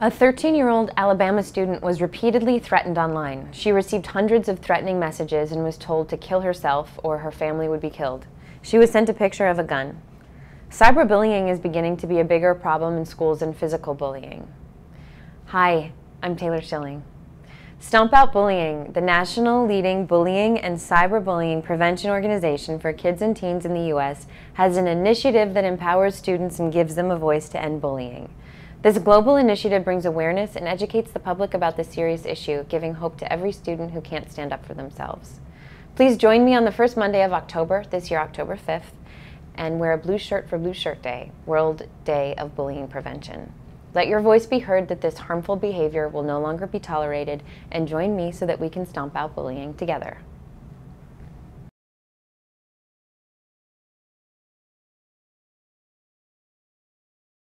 A 13 year old Alabama student was repeatedly threatened online. She received hundreds of threatening messages and was told to kill herself or her family would be killed. She was sent a picture of a gun. Cyberbullying is beginning to be a bigger problem in schools than physical bullying. Hi, I'm Taylor Schilling. Stomp Out Bullying, the national leading bullying and cyberbullying prevention organization for kids and teens in the U.S., has an initiative that empowers students and gives them a voice to end bullying. This global initiative brings awareness and educates the public about this serious issue, giving hope to every student who can't stand up for themselves. Please join me on the first Monday of October, this year, October 5th, and wear a blue shirt for Blue Shirt Day, World Day of Bullying Prevention. Let your voice be heard that this harmful behavior will no longer be tolerated, and join me so that we can stomp out bullying together.